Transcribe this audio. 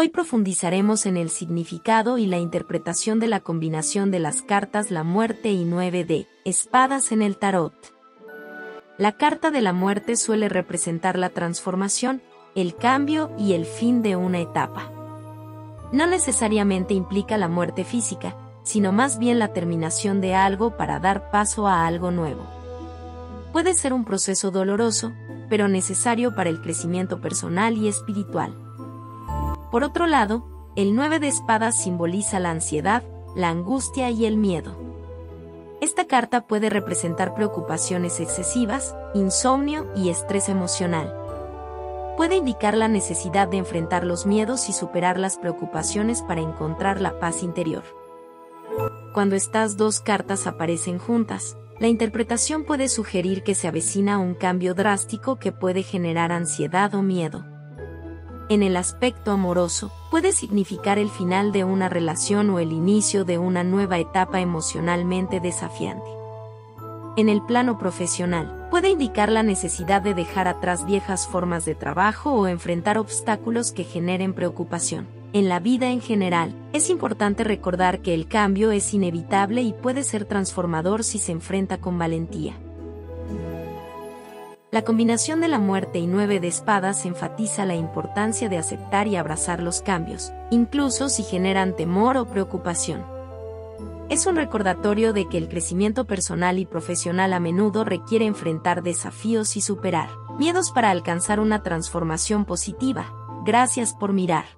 Hoy profundizaremos en el significado y la interpretación de la combinación de las cartas La Muerte y 9 de Espadas en el Tarot. La carta de la muerte suele representar la transformación, el cambio y el fin de una etapa. No necesariamente implica la muerte física, sino más bien la terminación de algo para dar paso a algo nuevo. Puede ser un proceso doloroso, pero necesario para el crecimiento personal y espiritual. Por otro lado, el 9 de espadas simboliza la ansiedad, la angustia y el miedo. Esta carta puede representar preocupaciones excesivas, insomnio y estrés emocional. Puede indicar la necesidad de enfrentar los miedos y superar las preocupaciones para encontrar la paz interior. Cuando estas dos cartas aparecen juntas, la interpretación puede sugerir que se avecina un cambio drástico que puede generar ansiedad o miedo en el aspecto amoroso, puede significar el final de una relación o el inicio de una nueva etapa emocionalmente desafiante. En el plano profesional, puede indicar la necesidad de dejar atrás viejas formas de trabajo o enfrentar obstáculos que generen preocupación. En la vida en general, es importante recordar que el cambio es inevitable y puede ser transformador si se enfrenta con valentía. La combinación de la muerte y nueve de espadas enfatiza la importancia de aceptar y abrazar los cambios, incluso si generan temor o preocupación. Es un recordatorio de que el crecimiento personal y profesional a menudo requiere enfrentar desafíos y superar miedos para alcanzar una transformación positiva. Gracias por mirar.